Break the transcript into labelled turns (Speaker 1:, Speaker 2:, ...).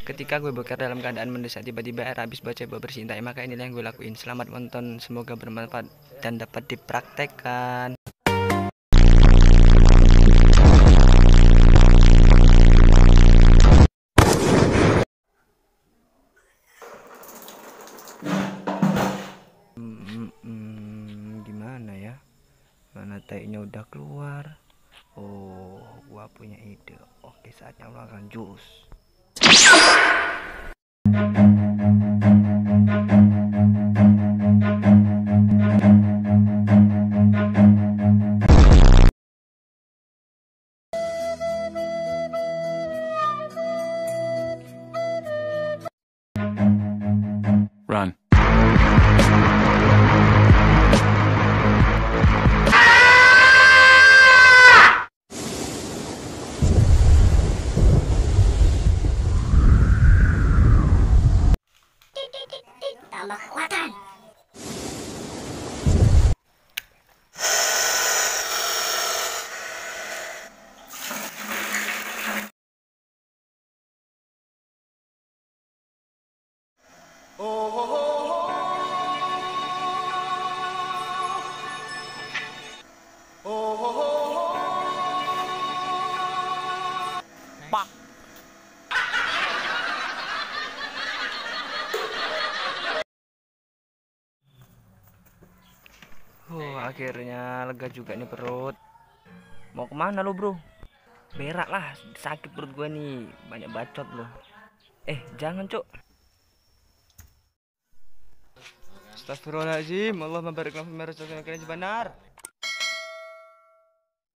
Speaker 1: Ketika gue bekerja dalam keadaan mendesak tiba-tiba air habis buat coba bercinta maka inilah yang gue lakuin. Selamat menonton, semoga bermanfaat dan dapat dipraktekkan. Hmm, gimana ya? Mana tehnya udah keluar? Oh, gua punya ide. Oke, saatnya mengeluarkan jus.
Speaker 2: Run.
Speaker 1: Oh, akhirnya lega juga nih perut. Mau ke mana lo bro? Berak lah, sakit perut gua nih. Banyak bacot lo. Eh, jangan cok. Astagfirullahaladzim, Allah membarik lafaz merah benar.